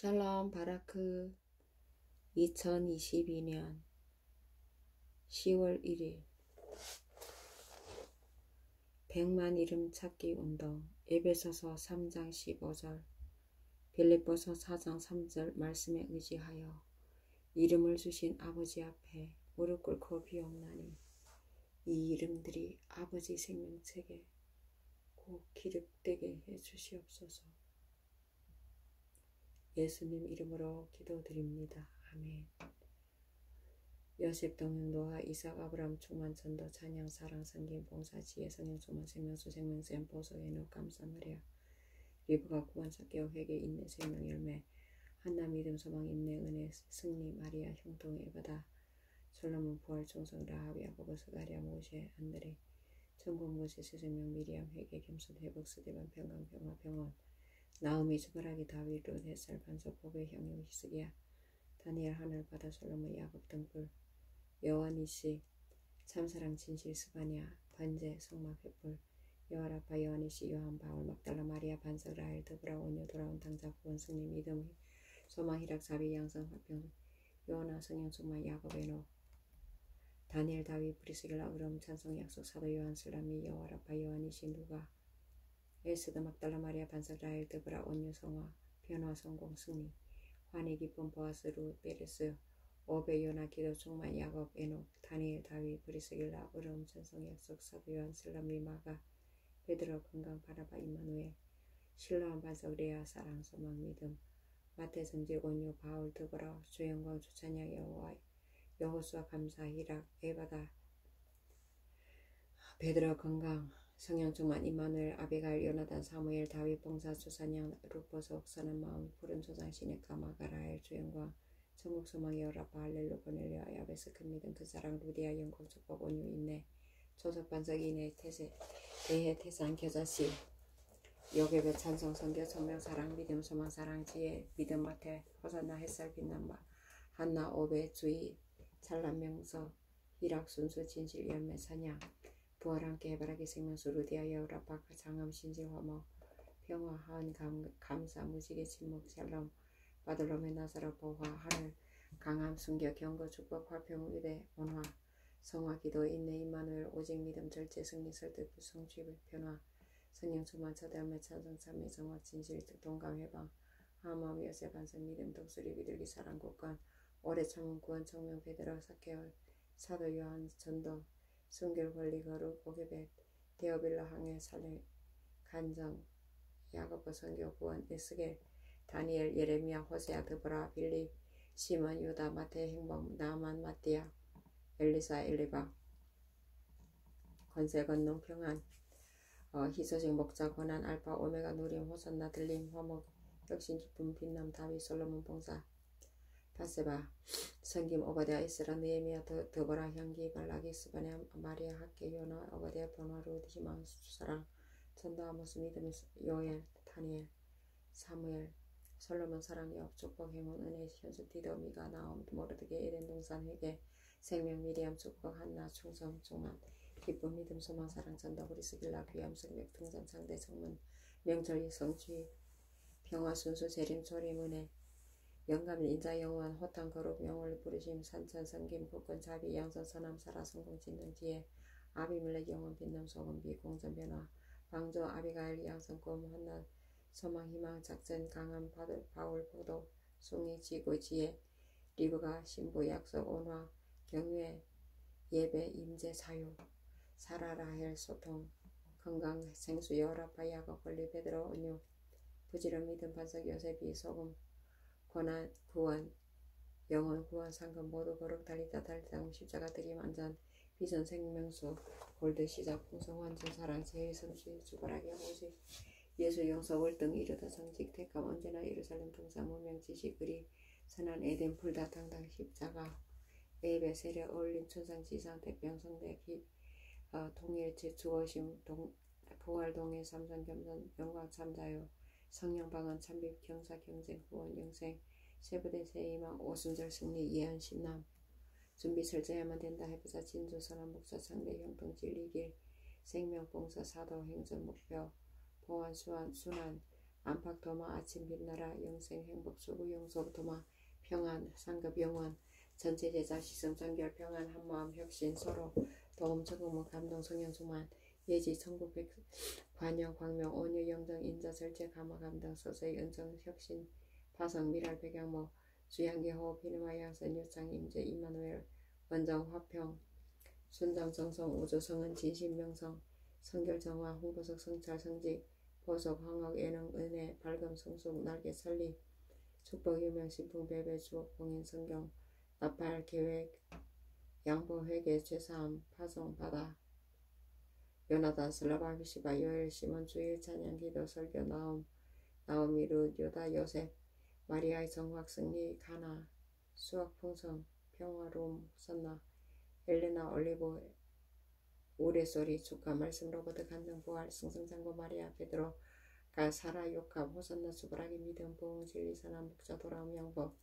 샬롬 바라크 2022년 10월 1일. 백만 이름 찾기 운동. 에베소서 3장 15절. 빌립보서 4장 3절 말씀에 의지하여 이름을 주신 아버지 앞에 무릎 꿇고 비옵나니 이 이름들이 아버지 생명책에 꼭 기록되게 해 주시옵소서. 예수님 이름으로 기도드립니다. 아멘. 요셉 동행도와 이삭 아브람 충만 전도 찬양 사랑 섬김 봉사 지혜 성령 충만 생명수 생명샘 보소 에녹 감사 마리아 리브가 구원 삭개오 회개 인내 생명 열매 한나 믿음 소망 인내 은혜 승리 마리아 형통 에바다 솔로몬 부활 총성 라합 야고보 스가랴 모세 안드레 천국 모세 세생명 미리암 회개 겸손 회복 스데반 평강 평화 병원 나음이 스바라기 다윗 롯 햇살 반석 보배 향유 히스기야 다니엘 하늘 바다 솔로몬 야곱 등불. 여호와니시 참사랑 진실 스바냐 반제 성막 횃불. 여호라파 여호와니시 요한 바울 막달라 마리아 반석 라헬 드브라 온유 돌아온 당자 구원 승리 믿음 소망 희락 사비 양성 화평. 요나 성령 충만 야곱 에노. 다니엘 다윗 브리스길라 으름 찬송 약속 사도 요한 슬라미 여호라파 여호와니시 누가 에스드 막달라 마리아 반석 라헬 드브라 온유 성화 변화 성공 승리. 환희 기쁨 보아스 루 베레스 오베 요나 기도 충만 야곱 에녹 다니엘 다윗 브리스길라 어려움 찬송 약속 사도 요한 슬라미 마가 베드로 건강 바라바 이마누엘 신라한 반석 레아 사랑 소망 믿음 마태 성직 온유 바울 드보라 주영광 주찬양 여호와 여호수아 감사 희락 에바다. 베드로 건강 성령 충만 이마누엘 아비갈 요나단 사무엘 다윗 봉사 주산양 루포석 선한 마음 푸른 조상 시네카 마가라엘 주영광 천국 소망이 여라바 할렐루 보넬리아 야베스 큰 믿음 그 사랑 루디아 영광 축복 온유 인내 조석 반석 이내 태세 대해 태산 겨자씨 요괴배 찬송 성교 성명 사랑 믿음 소망 사랑 지혜 믿음 마태 호산나 햇살 빛난 바 한나 오배 주의 찬란 명서 희락 순수 진실 열매 사냥 부활 함께 해바라기 생명수 루디아 여우라파 장엄 신실 화목 평화 하은 감, 감사 무지개 침묵 샬롬 바들롬의 나사로 보화 하늘 강함 순교 경거 축복 화평 위대 원화 성화 기도 인내 임마누엘 오직 믿음 절제 승리 설득 부성취 변화 성령 충만 처대함의 찬성 참미 정화 진실 동감 해방 하마음 여세 반성 믿음 독수리 비둘기 사랑 국간 오래 참은 구원 청명 베드로 사케올 사도 요한 전도 순결 권리 거룩 고개벳 데어빌라 항해 살해 간정 야고보 선교 구원 에스겔 다니엘 예레미야 호세아 드보라 빌립 시몬 유다 마태 행복 나만 마띠아 엘리사 엘리바. 건세 건농 평안. 어, 희소식 목자 권한 알파 오메가 누림 호선나 들림 화목 혁신 기쁨 빛남 다윗 솔로몬 봉사 바세바 성김 오바데아 이스라 느에미아 더보라 향기 발라기 스바냐 마리아 학계 요나 오바데아 번화루 희망 사랑 전도 아모스 믿음 요엘 다니엘 사무엘 솔로몬 사랑 역 축복 행운 은혜 현숙 디더미가 나옴 모르드게 에덴 동산 회개 생명 미리암 축복 한나 충성 종만 기쁨 믿음 소망 사랑 전도 그리스길라 귀함 성맥 등산 창대 성문 명절 성취 평화 순수 재림 조림 은혜 영감 인자 영원 호탕 거룩 영월 부르심 산천 성김 복권 자비 양선 선함 사라 성공 진등 지혜 아비밀렉 영원 빛남 소금 비 공전 변화 방조 아비가일 양선 꿈 한나 소망 희망 작전 강함 바들 바울 보도 숭이 지고 지혜 리브가 신부 약속 온화 경외 예배 임재 사유 사라라헬 소통 건강 생수 여라파 야고 권리 베드로 은유 부지런 믿음 반석 요셉이 소금 고난 구원 영원 구원 상금 모두 거룩 달리다 달리다 십자가 드림 안전 비전 생명수 골드 시작 풍성 완전 사랑 제일 성취 주거라기 오직 예수 영서 월등 이르다 성직 택감 언제나 예루살렘 동상 무명 지식 그리 선한 에덴 풀다 당당 십자가 에베 세례 어울림 천상 지상 대병 성대 기 어, 동일체 주어심 동 부활 동해 삼선 겸손 영광 참자요 성령 방언 참빛 경사 경쟁 구원 영생 세부대 세이망 오순절 승리 예언 신남. 준비 철저해야만 된다. 해보자. 진주 선한 목사 상대 형통 진리길 생명 봉사 사도 행전 목표 보안 수완 순환. 안팎 도마 아침 빛나라. 영생 행복 수구 영속 도마 평안 상급 영원. 전체 제자 시승 정결 평안 한마음 혁신 서로 도움 적응무 감동 성령 충만. 예지 천국 백 관영 광명 온유 영등 인자 절제 감화 감동 서서히 은정 혁신 파성 미랄 백양모 주양계 호흡 피누마 양선 요창 임재 이마누엘 원정 화평 순정 정성 우주성은 진심 명성 성결 정화 홍보석 성찰 성직 보석 황학 예능 은혜 밝음 성숙 날개 설리 축복 유명 신풍 배배 주옥 봉인 성경 나팔 계획 양보 회계 죄사함 파송 바다. 요나단 슬라바 비시바 요엘 시몬 주일 찬양 기도 설교 나옴 나오미 루 요다 요셉 마리아의 정확 승리 가나 수학 풍성 평화로움 선나 엘레나 올리브 우레소리 축하 말씀 로버트 간증 부활 승승장고 마리아 베드로 가 사라 욕합 호산나 수브라기 믿음 보응 진리 선한 목자 돌아옴 양법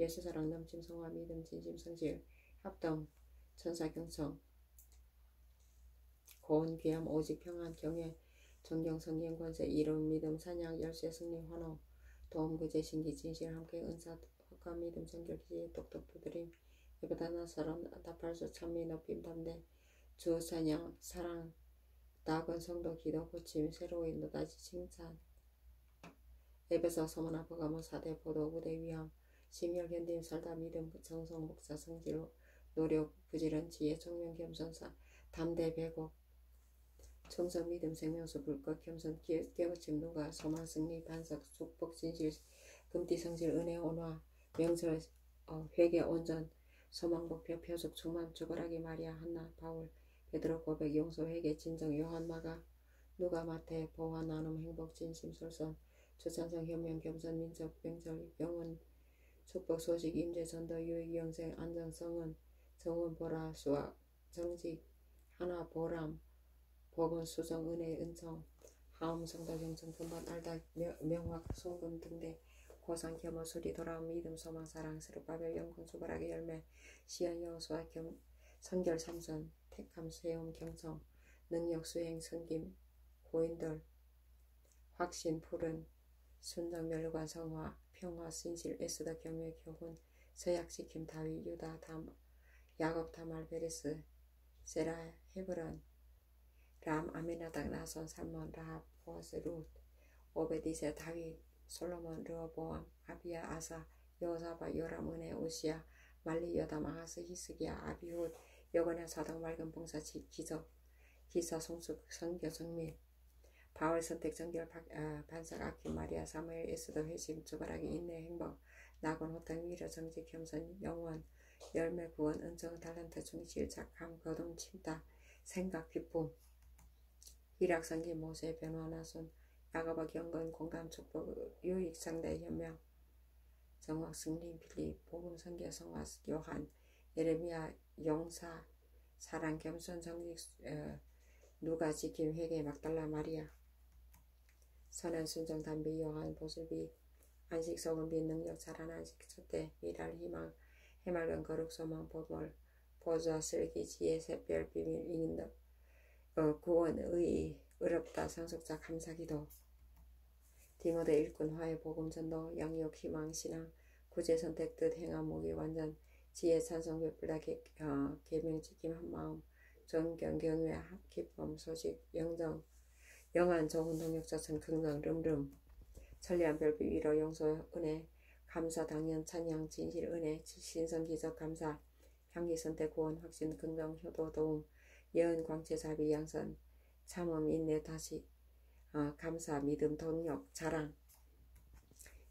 예수 사랑 넘침 성화 믿음 진심 성실 합동 천사 경청 고운 귀함 오직 평안 경외 존경 성령 권세 이름 믿음 사냥 열쇠 승리 환호 도움 구제 신기 진실 함께 은사 흑과 믿음 성결 기지 똑똑 두드림 예보다 나 사람 답할수 찬미 높임 담대 주 찬양 사랑 나은 성도 기도 고침 새로운 노다지 칭찬. 에베소 소문 아버가모 사대 보도 부대 위함 심혈 견딤 살다 믿음 정성 목사 성지로 노력 부지런 지혜 총명 겸손사 담대 배곡 정성 믿음 생명수 불꽃 겸손 깨우침 누가? 소망 승리 반석 축복 진실 금띠 성실 은혜 온화 명절 어, 회개 온전 소망 목표 표적 충만 주거라기 마리아 한나 바울 베드로 고백 용서 회개 진정 요한 마가 누가 마태 보화 나눔 행복 진심 솔선 주찬성 현명 겸손 민족 명절 영원 축복 소식 임재 전도 유익 영생 안정 성은 정원 보라 수학 정직 하나 보람 복은 수정 은혜 은청 하음 성도 경청 금반 알다 명확 송금 등대 고상 겸허 수리 돌아옴 믿음 소망 사랑 스르바벨 영권 수발하게 열매 시연 여호수아 경 선결 삼선 택함 세움 경성 능력 수행 선김 고인들 확신 푸른 순정 멸관 성화 평화 신실 에스더 경외 교훈 서약시킴 다위 유다 담 야곱 다말 베레스 세라 헤브론 람 아메나닥 나선 살몬 라합 보아스 룻 오베디세 다윗 솔로몬 르어보암 아비야 아사 여호사바 요람 은혜 오시아 말리 여담 아하스 히스기야 아비훗 여건야 사당 맑은 봉사 기적 기사 송숙 성교 정밀 바울 선택 정결 아, 반삭 아키 마리아 사무엘 에스더 회심 주바라기 인내 행복 낙원 호탕 위로 정직 겸손 영원 열매 구원 은정 달란트 중실 착함 거동 침다 생각 기쁨 일학성기 모세 변화 나손 야가바 경건 공감 축복 유익 상대 현명. 정확 승리 빌립 복음 성교 성화 요한 예레미야 용사 사랑 겸손 정직 어, 누가 지킴 회개 막달라 마리아. 선한 순정 담비 요한 보슬비 안식 소금비 능력 잘한 안식 첫대 미랄 희망 해맑은 거룩 소망 보벌 보좌 슬기 지혜 샛별 비밀 인덕. 어, 구원 의 의롭다 상속자 감사기도 디모데 일꾼 화해 복음 전도 양육 희망 신앙 구제 선택 뜻 행함 목이 완전 지혜 찬송 베풀다 어, 계명 지킴 한마음 정경 경외 기쁨 소식 영정 영한 좋은 동역자천 긍정 름름 천리한 별빛 위로 용서 은혜 감사 당연 찬양 진실 은혜 신성 기적 감사 향기 선택 구원 확신 긍정 효도 도움 예언 광채 자비 양선 참음 인내 다시 어, 감사 믿음 동력 자랑.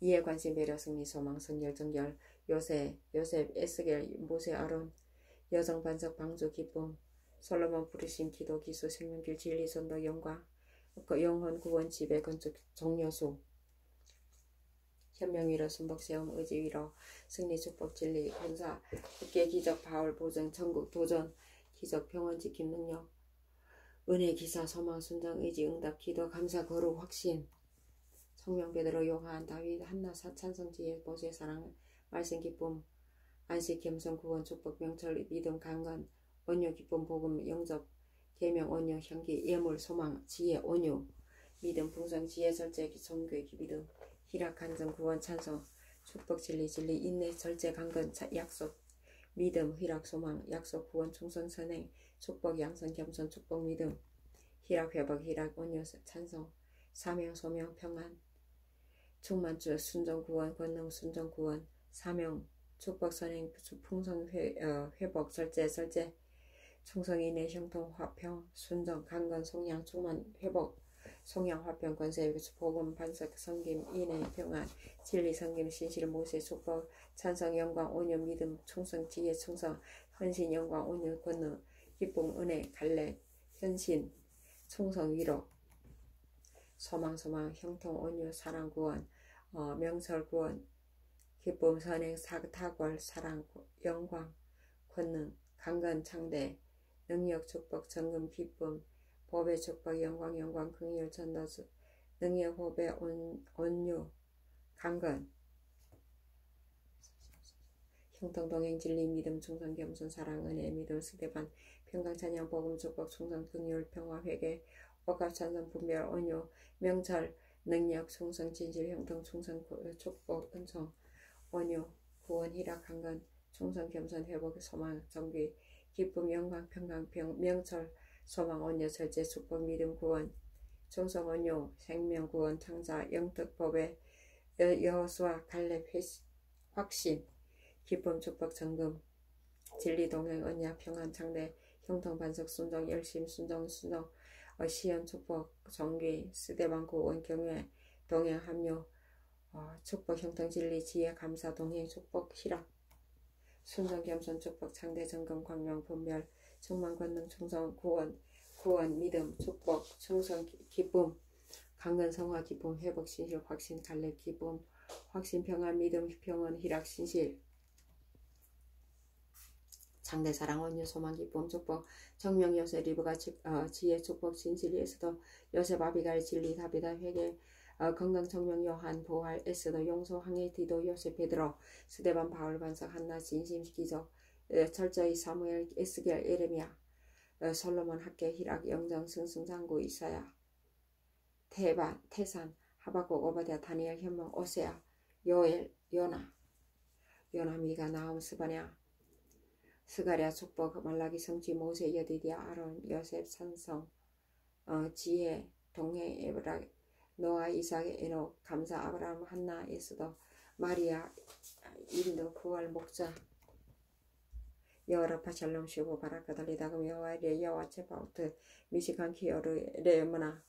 이해 관심 배려 승리 소망 성결 정결 요새 요셉 에스겔 모세 아론. 여정 반석 방주 기쁨 솔로몬 부르심 기도 기수 생명길 진리 선도 영광 그 영혼 구원 지배 건축 종려수. 현명 위로 순복 세움 의지 위로 승리 축복 진리 군사 국계 기적 바울 보증 전국 도전 기적 평원 지킴 능력. 은혜 기사 소망 순정 의지 응답 기도 감사 거룩 확신. 성명 베드로 요한 다윗 한나 사찬 성 지혜 보세 사랑 말씀 기쁨. 안식 겸손 구원 축복 명철 믿음 강건 온유 기쁨 복음 영접 계명 온유 향기 예물 소망 지혜 온유. 믿음 풍성 지혜 절제 성교의 믿음. 희락 간증 구원 찬송. 축복 진리 진리 인내 절제 강건 약속 믿음 희락 소망 약속 구원 충성 선행 축복 양선 겸손 축복 믿음. 희락 회복 희락 온유 찬송. 사명 소명 평안. 충만주 순정 구원 권능 순정 구원. 사명 축복 선행 풍성 회, 어, 회복 절제 절제. 충성인의 형통 화평 순정 강건 송양 충만 회복 송양 화평 권세 복음 반석 성김 인의 평안 진리 성김 신실 모세 축복 찬성 영광 온유 믿음 충성 지혜 충성 헌신 영광 온유 권능 기쁨 은혜 갈래 현신 충성 위로 소망 소망 형통 온유 사랑 구원 어, 명설 구원 기쁨 선행 사탁월 사랑 영광 권능 강건 창대 능력 축복 정금 기쁨 법의 축복 영광 영광 긍휼 전도수 능력 법의 온, 온유 강건. 형통 동행 진리 믿음 충성 겸손 사랑 은혜 믿음 스테반 평강 찬양 복음 축복 충성 긍휼 평화 회개 억압 찬성 분별 온유 명철 능력 충성 진실 형통 충성 축복 은총 온유 구원 희락 강건 충성 겸손 회복 소망 정비 기쁨, 영광, 평강, 평, 명철, 소망, 온유, 절제, 축복, 믿음, 구원, 정성, 온유, 생명, 구원, 창자, 영특, 법의 여호수아, 갈렙, 확신, 기쁨, 축복, 정금, 진리, 동행, 언약, 평안, 창대, 형통, 반석, 순정, 열심, 순정, 순정, 어, 시연, 축복, 정기, 스대방, 구 원, 경외, 동행, 합류, 어, 축복, 형통, 진리, 지혜, 감사, 동행, 축복, 희락, 순정 겸손 축복 창대 정금 광명 분별 충만 권능 충성 구원 구원 믿음 축복 충성 기쁨 강건 성화 기쁨 회복 신실 확신 갈렙 기쁨 확신 평안 믿음 평온 희락 신실. 장대 사랑 온유 소망 기쁨 축복 정명 요새 리브가 어, 지혜 축복 진실 에서도 요셉 아비갈 진리 다비다 회개 어, 건강 청명 요한 보활 에스더 용서 항해 디도 요셉 베드로 스데반 바울 반석 한나 진심 기적 어, 철저히 사무엘 에스겔 에레미야 어, 솔로몬 학계 히락 영정 승승 장구 이사야 태반 태산 하박국 오바디아 다니엘 현몽 오세아 요엘 요나 요나 미가 나움 스바냐 스가랴 축복 말라기 성지 모세 여디디아 아론 요셉 산성 어, 지혜 동해 에브라 노아 이삭 에녹 감사 아브라함 한나 에스더 마리아 인도 구할 목자 여호라파 샬롬 시고 바라카 달리다금 여호와 레 여호와 체바우트 미시간 키어르 레므나.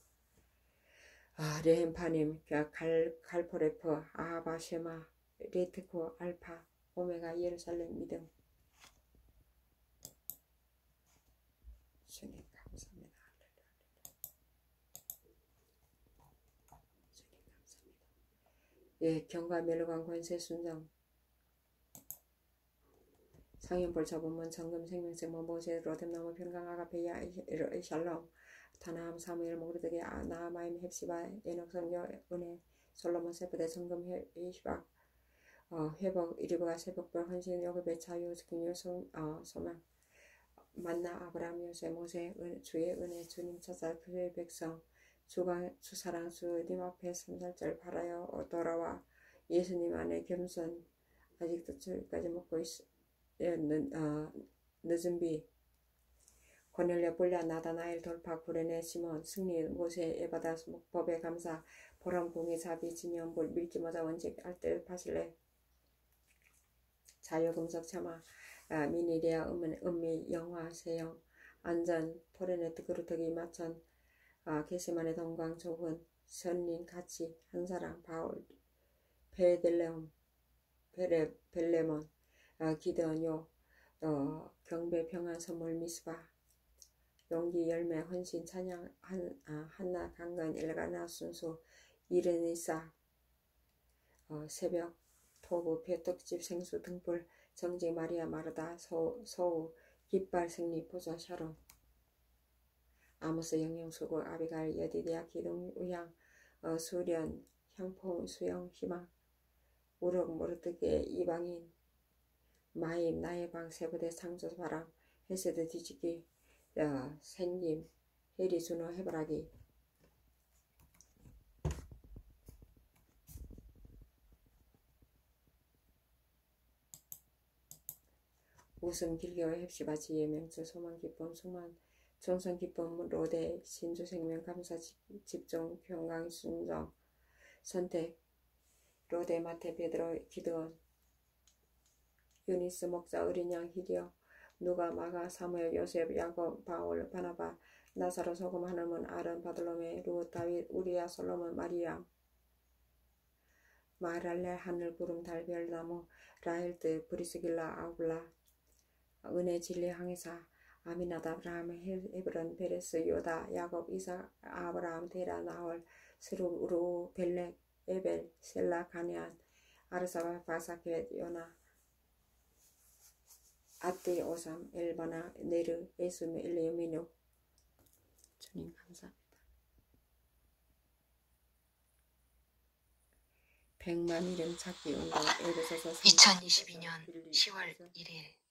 아 레헴파님 갈 갈포레프 아하바 쉐마 레트코 알파 오메가 예루살렘 믿음. 주님 예, 경과 멸관 권세 순정 상인볼 저분문 정금 생명생모 모세 로뎀나무 평강 아가페야 샬롬 타나함 사무엘 모르드게 아, 나하마임 헵시바 에녹성여 은혜 솔로몬 세부대 정금 히박 어, 회복 이리브가 새벽별 헌신 여급의 자유 긍휼 소, 어, 소망 만나 아브라함 요새 모세 은, 주의 은혜 주님 찾아 그의 백성 주가 주사랑 주님 앞에 삼살절 바라여 돌아와. 예수님 안에 겸손. 아직도 저기까지 먹고 있, 예, 늦, 어, 늦은 비. 고넬레 볼랴 나다나엘 돌파 구레네 시몬 승리 모세 에바다 법에 감사. 보람 공의 자비 진연볼 밀기모자 원직 알뜰 파실레. 자유금석 참아. 아, 미니리아 음미, 음미 영화 세영. 안전 포레네트 그루터기 마천. 아, 게세만의 동광 조훈 선린 같이 한사랑 바울. 베델레온 베레 벨레몬. 아, 기드온요 어, 경배 평안 선물 미스바 용기 열매 헌신 찬양 한, 아, 한나 강간 일가나 순수 이르니사. 어, 새벽 토부 배떡집 생수 등불 정직 마리아 마르다 서, 서우 깃발 승리 보좌 샤론 아모스 영영수고 아비갈 여디디아 기둥 우향 어, 수련 향포 수영 희망. 우럭 모르뜨게 이방인 마임, 나의 방, 세부대, 상조 사람 헤세드, 뒤지기. 야, 생김, 해리, 준호, 해바라기. 웃음 길게와 헵시바지 예명주 소망 기쁨 소망. 정성 기쁨 로데 신주 생명 감사 집중 평강 순정. 선택. 로데 마테 베드로 기도원 유니스 목자 어린 양 히디어 누가 마가 사무엘 요셉 야곱 바울 바나바 나사로 소금 하나문 아른 바돌로메 루 다윗 우리야 솔로몬 마리아. 마랄레 하늘 구름 달별 나무 라헬드 브리스길라 아울라. 은혜 진리 항해사. 아미나다 아브라함 헤- 헤브론 베레스 요다 야곱 이삭 아브라함 데라 나홀 스루루 벨렉 에벨 셀라 가니안 아르사바 바사켓 요나 아띠 오삼 엘바나 네르 에스메 엘레미노 주님 감사합니다. 백만 이름 찾기 운동 에베소서 2022년 10월 1일